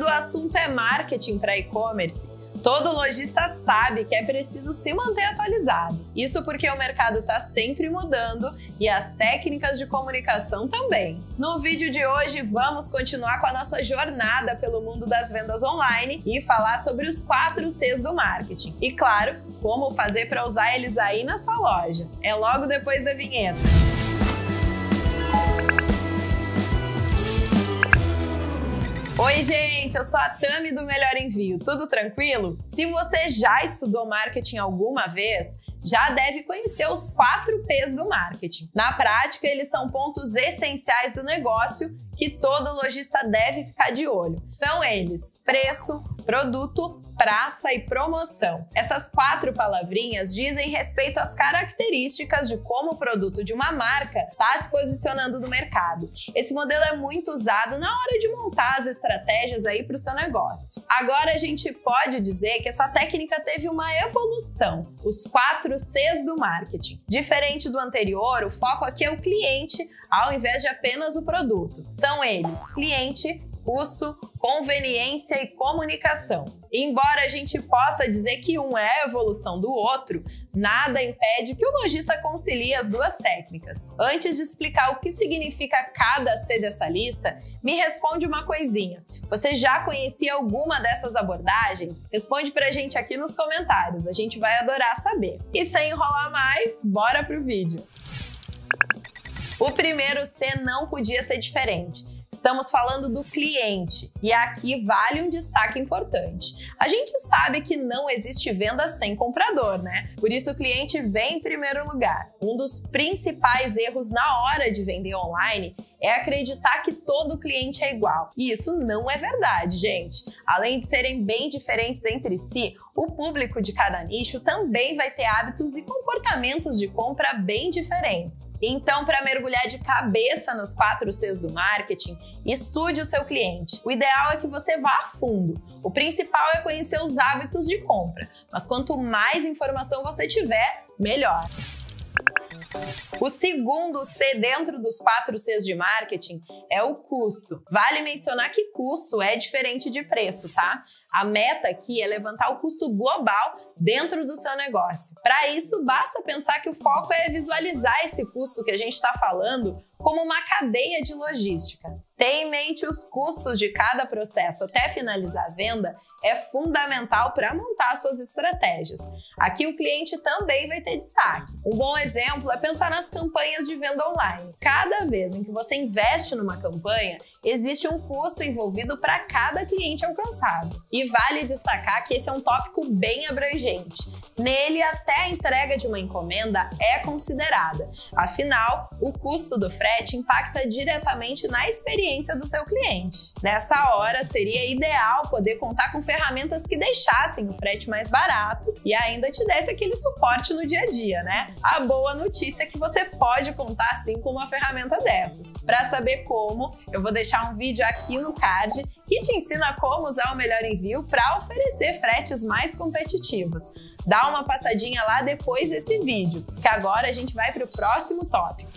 quando o assunto é marketing para e-commerce, Todo lojista sabe que é preciso se manter atualizado. Isso porque o mercado está sempre mudando e as técnicas de comunicação também. No vídeo de hoje, vamos continuar com a nossa jornada pelo mundo das vendas online e falar sobre os quatro Cs do marketing. E claro, como fazer para usar eles aí na sua loja. É logo depois da vinheta. Oi, gente, eu sou a Tami do Melhor Envio. Tudo tranquilo? Se você já estudou marketing alguma vez, já deve conhecer os quatro P's do marketing. Na prática, eles são pontos essenciais do negócio que todo lojista deve ficar de olho. São eles: preço, produto, praça e promoção. Essas quatro palavrinhas dizem respeito às características de como o produto de uma marca está se posicionando no mercado. Esse modelo é muito usado na hora de montar as estratégias aí para o seu negócio. Agora a gente pode dizer que essa técnica teve uma evolução, os quatro Cs do marketing. Diferente do anterior, o foco aqui é o cliente ao invés de apenas o produto. São eles: cliente, custo, conveniência e comunicação. embora a gente possa dizer que um é evolução do outro, nada impede que o lojista concilie as duas técnicas. Antes de explicar o que significa cada C dessa lista, me responde uma coisinha. Você já conhecia alguma dessas abordagens? Responde pra gente aqui nos comentários, a gente vai adorar saber. E sem enrolar mais, bora pro vídeo. O primeiro C não podia ser diferente Estamos falando do cliente e aqui vale um destaque importante. A gente sabe que não existe venda sem comprador, né? Por isso o cliente vem em primeiro lugar. Um dos principais erros na hora de vender online é acreditar que todo cliente é igual. E isso não é verdade, gente. Além de serem bem diferentes entre si, o público de cada nicho também vai ter hábitos e comportamentos de compra bem diferentes. Então, para mergulhar de cabeça nos quatro Cs do marketing, estude o seu cliente. O ideal é que você vá a fundo. O principal é conhecer os hábitos de compra, mas quanto mais informação você tiver, melhor. O segundo C dentro dos quatro Cs de marketing é o custo. Vale mencionar que custo é diferente de preço, tá? A meta aqui é levantar o custo global dentro do seu negócio. Para isso, basta pensar que o foco é visualizar esse custo que a gente está falando como uma cadeia de logística. Ter em mente os custos de cada processo até finalizar a venda é fundamental para montar suas estratégias. Aqui o cliente também vai ter destaque. Um bom exemplo é pensar nas campanhas de venda online. Cada vez em que você investe numa campanha, existe um custo envolvido para cada cliente alcançado. E vale destacar que esse é um tópico bem abrangente. Nele, até a entrega de uma encomenda é considerada. Afinal, o custo do frete impacta diretamente na experiência do seu cliente. Nessa hora, seria ideal poder contar com ferramentas que deixassem o frete mais barato e ainda te desse aquele suporte no dia a dia, né? A boa notícia é que você pode contar sim com uma ferramenta dessas. Para saber como, eu vou deixar um vídeo aqui no card que te ensina como usar o melhor envio para oferecer fretes mais competitivos. Dá uma passadinha lá depois desse vídeo, que agora a gente vai para o próximo tópico.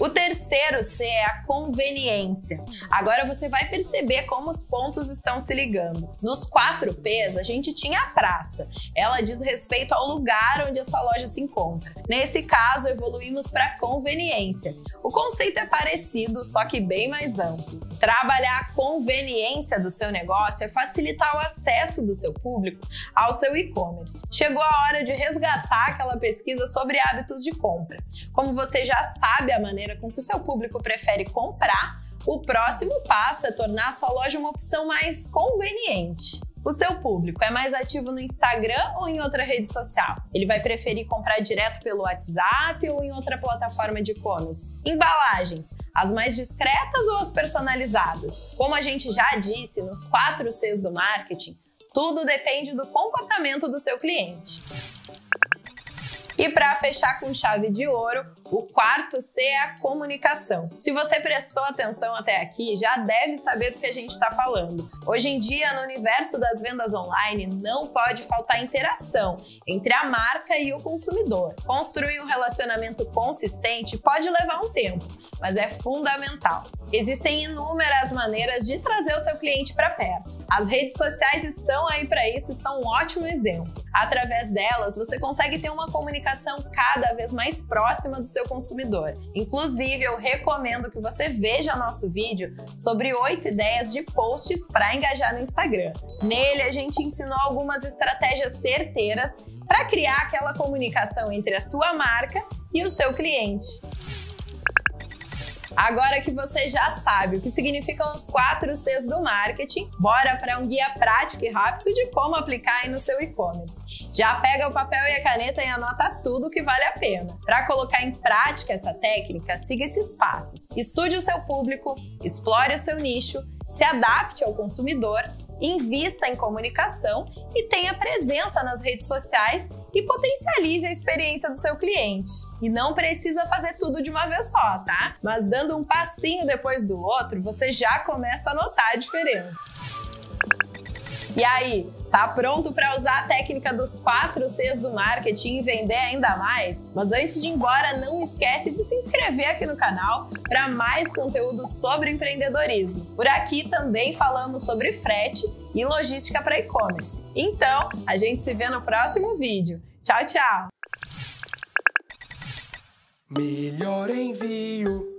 O terceiro C é a conveniência. Agora você vai perceber como os pontos estão se ligando. Nos quatro P's, a gente tinha a praça. Ela diz respeito ao lugar onde a sua loja se encontra. Nesse caso, evoluímos para conveniência. O conceito é parecido, só que bem mais amplo. Trabalhar a conveniência do seu negócio é facilitar o acesso do seu público ao seu e-commerce. Chegou a hora de resgatar aquela pesquisa sobre hábitos de compra. Como você já sabe a maneira com que o seu público prefere comprar, o próximo passo é tornar a sua loja uma opção mais conveniente. O seu público é mais ativo no Instagram ou em outra rede social? Ele vai preferir comprar direto pelo WhatsApp ou em outra plataforma de e-commerce? Embalagens, as mais discretas ou as personalizadas? Como a gente já disse nos 4 Cs do marketing, tudo depende do comportamento do seu cliente. E para fechar com chave de ouro, o quarto C é a comunicação. Se você prestou atenção até aqui, já deve saber do que a gente está falando. Hoje em dia, no universo das vendas online, não pode faltar interação entre a marca e o consumidor. Construir um relacionamento consistente pode levar um tempo, mas é fundamental. Existem inúmeras maneiras de trazer o seu cliente para perto. As redes sociais estão aí para isso e são um ótimo exemplo. Através delas, você consegue ter uma comunicação cada vez mais próxima do seu consumidor. Inclusive, eu recomendo que você veja nosso vídeo sobre oito ideias de posts para engajar no Instagram. Nele, a gente ensinou algumas estratégias certeiras para criar aquela comunicação entre a sua marca e o seu cliente. Agora que você já sabe o que significam os quatro Cs do marketing, bora para um guia prático e rápido de como aplicar aí no seu e-commerce. Já pega o papel e a caneta e anota tudo que vale a pena. Para colocar em prática essa técnica, siga esses passos. Estude o seu público, explore o seu nicho, se adapte ao consumidor invista em comunicação e tenha presença nas redes sociais e potencialize a experiência do seu cliente. E não precisa fazer tudo de uma vez só, tá? Mas dando um passinho depois do outro, você já começa a notar a diferença. E aí, Tá pronto para usar a técnica dos 4 Cs do marketing e vender ainda mais? Mas antes de ir embora, não esquece de se inscrever aqui no canal para mais conteúdo sobre empreendedorismo. Por aqui também falamos sobre frete e logística para e-commerce. Então, a gente se vê no próximo vídeo. Tchau, tchau! Melhor envio